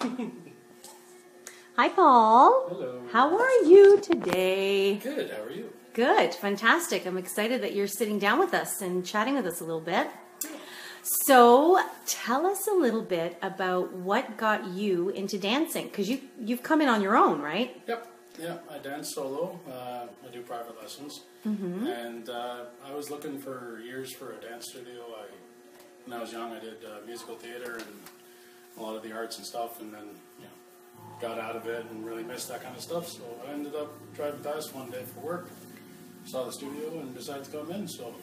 Hi, Paul. Hello. How are you today? Good. How are you? Good, fantastic. I'm excited that you're sitting down with us and chatting with us a little bit. So, tell us a little bit about what got you into dancing because you you've come in on your own, right? Yep. Yeah, I dance solo. Uh, I do private lessons, Mm-hmm. and uh, I was looking for years for a dance studio. I, when I was young, I did uh, musical theater and a lot of the arts and stuff, and then you know, got out of it and really missed that kind of stuff. So I ended up driving past one day for work, saw the studio, and decided to come in. So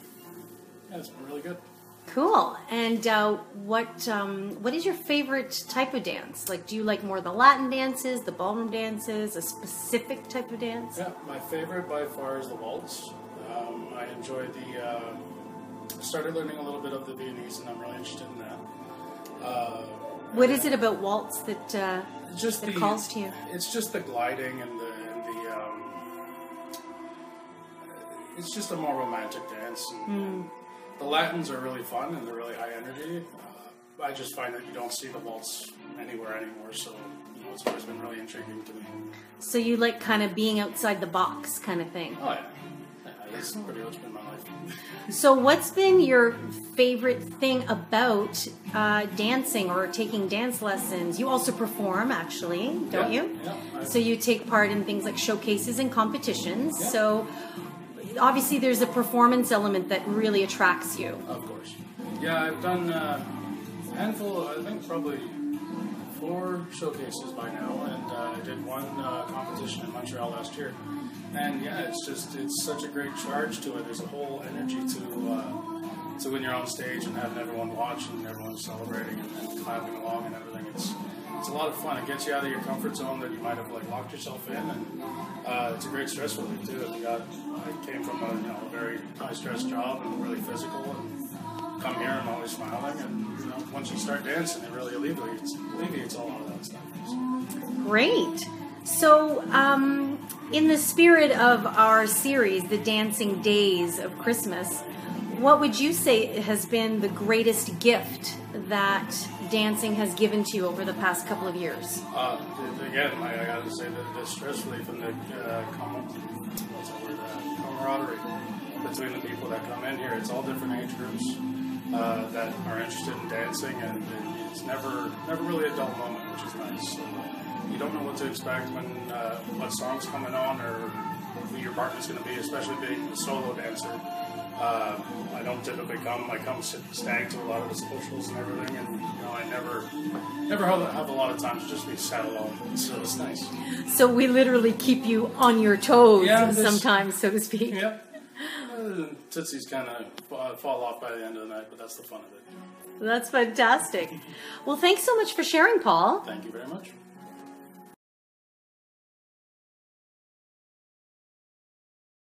yeah, it's been really good. Cool. And uh, what um, what is your favorite type of dance? Like, do you like more the Latin dances, the ballroom dances, a specific type of dance? Yeah, my favorite by far is the waltz. Um, I enjoy the. Uh, started learning a little bit of the Viennese, and I'm really interested in that. Uh, What is it about waltz that uh, just that the, calls to you? It's just the gliding and the and the. Um, it's just a more romantic dance. And, Hmm. The Latins are really fun and they're really high energy. Uh, I just find that you don't see the waltz anywhere anymore, so you know, it's always been really intriguing to me. So you like kind of being outside the box kind of thing. Oh yeah that's pretty much been my life. So what's been your favorite thing about uh, dancing or taking dance lessons? You also perform, actually, don't Yeah, you? yeah, I- So you take part in things like showcases and competitions. Yeah. So obviously there's a performance element that really attracts you. Of course. Yeah, I've done uh, a handful, I think probably four showcases by now, and uh, I did one uh, competition in Montreal last year. And yeah, it's just, it's such a great charge to it. There's a whole energy to, uh, to when you're on stage and having everyone watch and everyone celebrating and, and clapping along and everything. It's, it's a lot of fun. It gets you out of your comfort zone that you might have like locked yourself in, and uh, it's a great stress reliever too. I got, I came from a you know a very high stress job and really physical, and come here always smiling. And you know, once you start dancing, it really alleviates alleviates a lot of that stuff. Great. So, um, in the spirit of our series, The Dancing Daze of Christmas, what would you say has been the greatest gift that dancing has given to you over the past couple of years? Uh, again, I, I got to say that the stress relief and the uh, com- what's that word, uh, camaraderie between the people that come in here. It's all different age groups uh, that are interested in dancing, and it's never never really a dull moment, which is nice. So, you don't know what to expect when uh, what song's coming on or who your partner's going to be, especially being a solo dancer. Uh, I don't typically come. I come stag to a lot of the socials and everything, and you know I never, never have, have a lot of time to just be sat alone. So it's nice. So, we literally keep you on your toes Yeah, sometimes, so to speak. Yep. Uh, Tootsies kind of fall off by the end of the night, but that's the fun of it. That's fantastic. Well, thanks so much for sharing, Paul. Thank you very much.